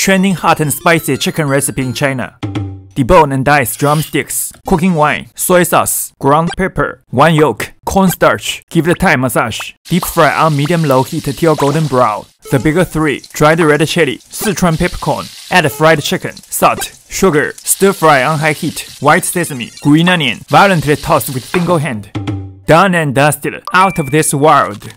trending hot and spicy chicken recipe in China. Debone and dice drumsticks, cooking wine, soy sauce, ground pepper, one yolk, cornstarch. Give the Thai massage. Deep fry on medium-low heat till golden brown. The bigger three: dried red chili, Sichuan peppercorn. Add fried chicken, salt, sugar. Stir fry on high heat. White sesame, green onion. Violently tossed with single hand. Done and dusted. Out of this world.